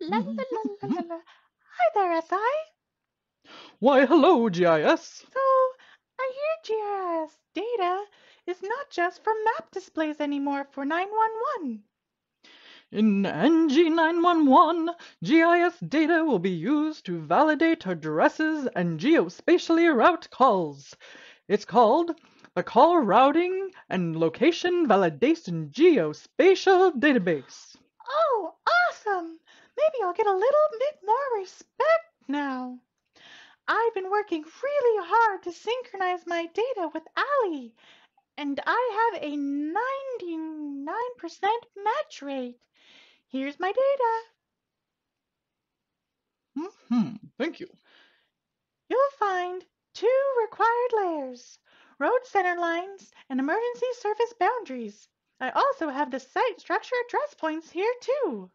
La la la la la la. Hi there, SI. Why, hello, GIS. So, I hear GIS data is not just for map displays anymore for 911. In NG911, GIS data will be used to validate addresses and geospatially route calls. It's called the Call Routing and Location Validation Geospatial Database. Oh, awesome! Maybe I'll get a little bit more respect now. I've been working really hard to synchronize my data with ALI, and I have a 99% match rate. Here's my data. Hmm, thank you. You'll find two required layers, road center lines and emergency service boundaries. I also have the site structure address points here too.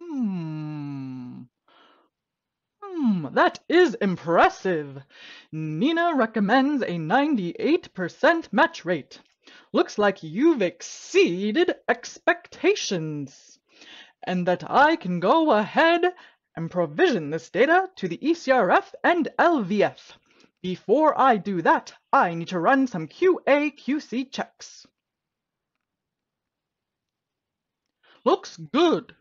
Hmm. Hmm, that is impressive. NENA recommends a 98% match rate. Looks like you've exceeded expectations. And that I can go ahead and provision this data to the ECRF and LVF. Before I do that, I need to run some QA/QC checks. Looks good.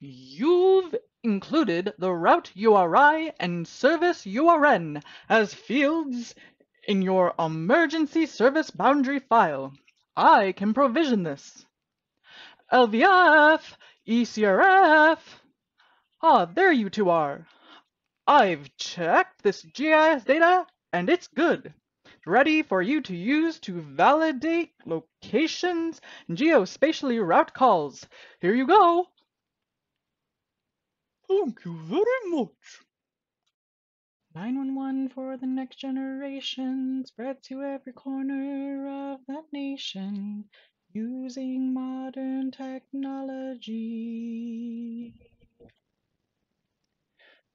You've included the route URI and service URN as fields in your emergency service boundary file. I can provision this. LVF, ECRF. Ah, there you two are. I've checked this GIS data and it's good. Ready for you to use to validate locations and geospatially route calls. Here you go. Thank you very much. 911 for the next generation, spread to every corner of that nation, using modern technology.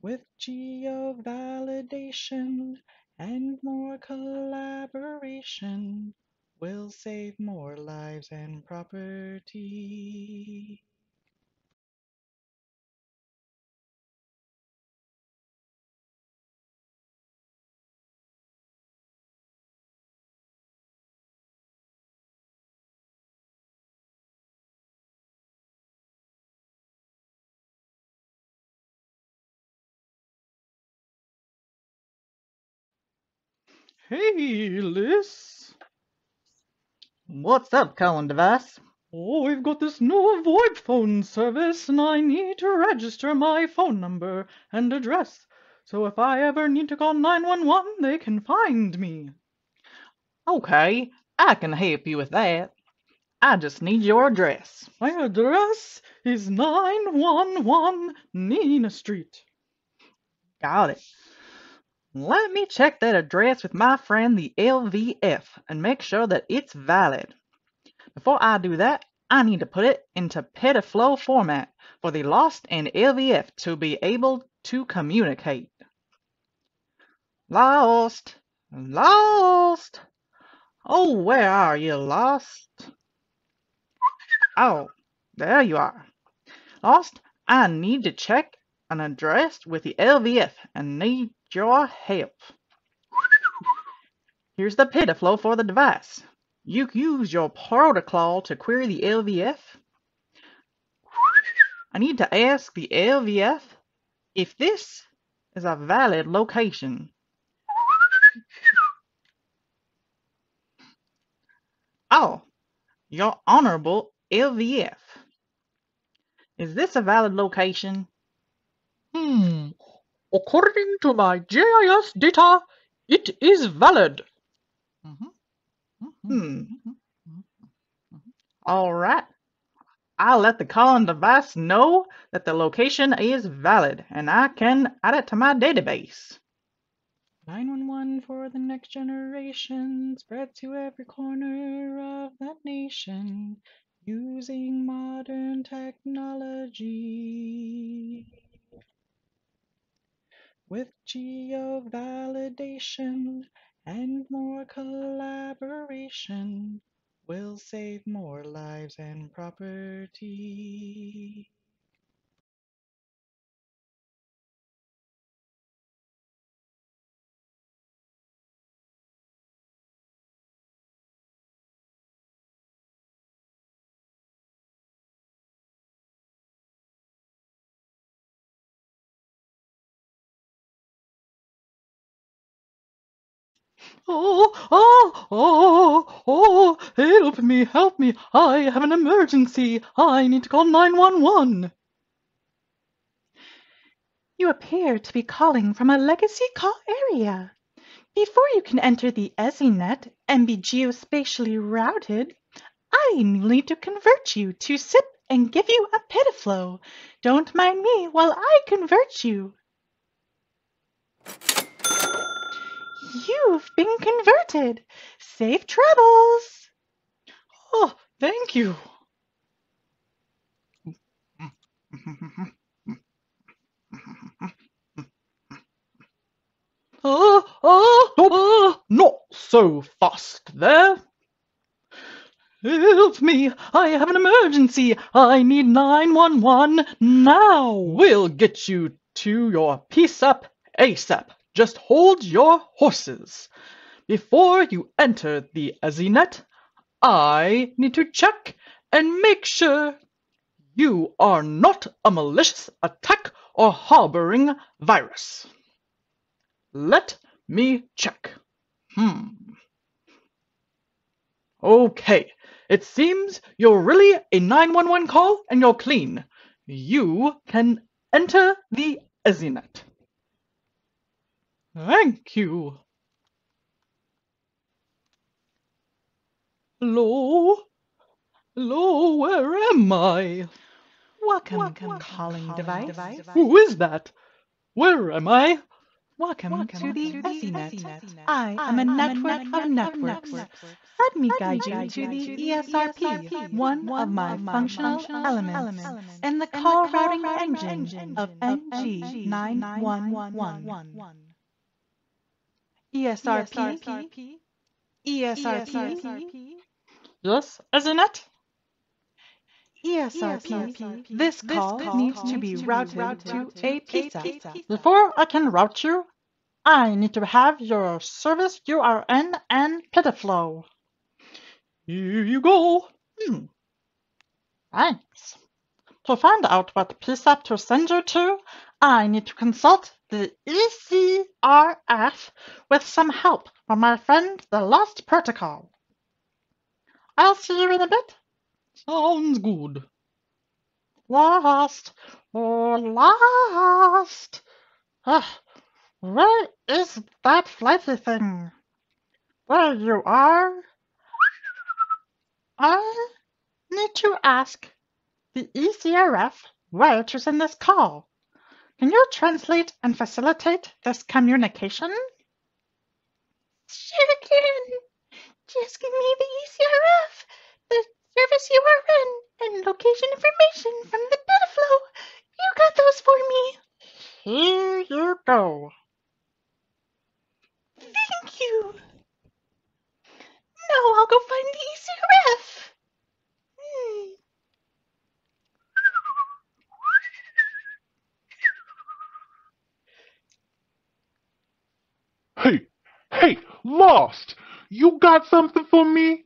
With geo-validation and more collaboration, we'll save more lives and property. Hey, LIS. What's up, Calling Device? Oh, we've got this new VoIP phone service, and I need to register my phone number and address. So if I ever need to call 911, they can find me. Okay, I can help you with that. I just need your address. My address is 911 NENA Street. Got it. Let me check that address with my friend the LVF and make sure that it's valid. Before I do that, I need to put it into PIDF-LO format for the Lost and LVF to be able to communicate. Lost! Lost! Oh, where are you, Lost? Oh, there you are. Lost, I need to check an address with the LVF and need your help. Here's the PIDF-LO for the device. You use your protocol to query the LVF. I need to ask the LVF if this is a valid location. Oh, your honorable LVF. Is this a valid location? Hmm. According to my GIS data, it is valid. Mm-hmm. Mm-hmm. Hmm. Mm-hmm. All right. I'll let the calling device know that the location is valid and I can add it to my database. 911 for the next generation, spread to every corner of that nation, using modern technology. With geo-validation And more collaboration will save more lives and property. Oh, oh, oh, oh, help me, help me. I have an emergency. I need to call 911. You appear to be calling from a legacy call area. Before you can enter the ESInet and be geospatially routed, I need to convert you to SIP and give you a PIDF-LO. Don't mind me while I convert you. You've been converted. Safe travels. Oh, thank you. Oh, oh, oh, not so fast there. Help me! I have an emergency! I need 911 now! We'll get you to your PSAP ASAP. Just hold your horses. Before you enter the ESInet, I need to check and make sure you are not a malicious attack or harboring virus. Let me check. Hmm. Okay, it seems you're really a 911 call and you're clean. You can enter the ESInet. Thank you. Hello? Hello, where am I? Welcome, Welcome, calling, calling device. device. Who is that? Where am I? Welcome, to the. ESInet. I am a network of networks. Let me guide you to the ESRP, one of my functional elements, and the call routing engine of NG911. ESRP, ESRP, Yes, ESInet? ESRP. This call needs to be routed to a PSAP. Before I can route you, I need to have your service URN and PIDF-LO. Here you go. Hmm. Thanks. To find out what PSAP to send you to, I need to consult the ECRF with some help from my friend the Lost Protocol. I'll see you in a bit. Sounds good. Lost. Oh, lost. Ah, where is that flighty thing? There you are. I need to ask the ECRF where to send this call. Can you translate and facilitate this communication? Sure can. Just give me the ECRF, the service URN, and location information from the PIDF-LO. You got those for me. Here you go. Thank you. Now I'll go find the ECRF. Hmm. Hey, hey, Lost! You got something for me?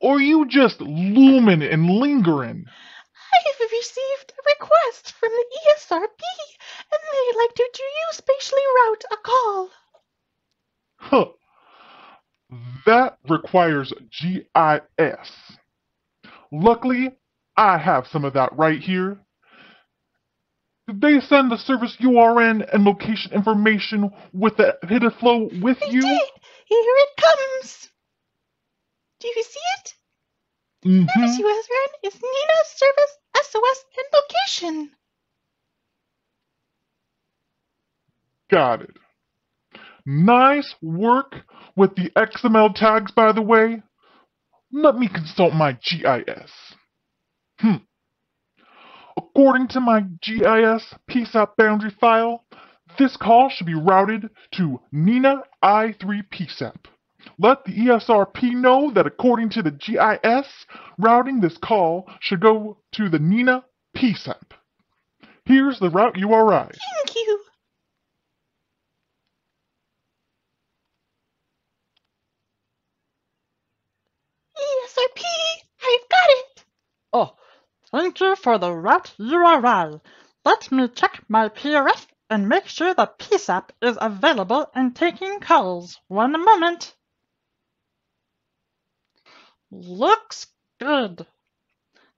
Or you just looming and lingering? I have received a request from the ESRP, and they'd like to geospatially route a call. Huh. That requires GIS. Luckily, I have some of that right here. Did they send the service URN and location information with the hidden flow with They you? did. Here it comes. Do you see it? Mhm. Service USRN is NENA's service SOS and location. Got it. Nice work with the XML tags, by the way. Let me consult my GIS. Hmm. According to my GIS PSAP boundary file, This call should be routed to NENA I3PSAP. Let the ESRP know that according to the GIS routing, this call should go to the NENA PSAP. Here's the route URI. Thank you. ESRP, I've got it. Oh, thank you for the route URL. Let me check my PRF and make sure the PSAP is available and taking calls. One moment. Looks good.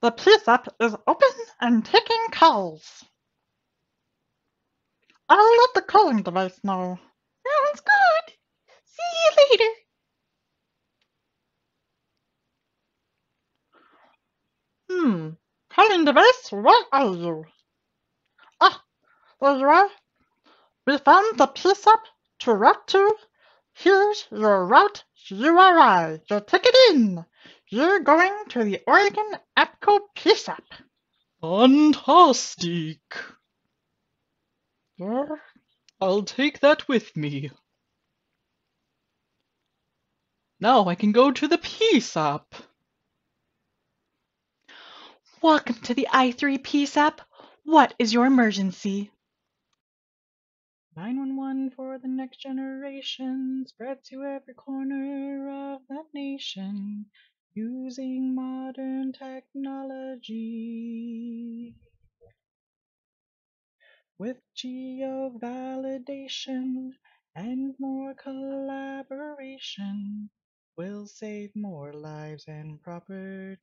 The PSAP is open and taking calls. I'll let the calling device know. Sounds good. See you later. Hmm. Calling device, where are you? Ah, there you are. We found the PSAP to route to. Here's your route URI. Your ticket in. You're going to the Oregon APCO PSAP. Fantastic. Yeah. I'll take that with me. Now I can go to the PSAP. Welcome to the I3 PSAP. What is your emergency? 911 for the next generation, spread to every corner of the nation, using modern technology. With geo validation and more collaboration, we'll save more lives and property.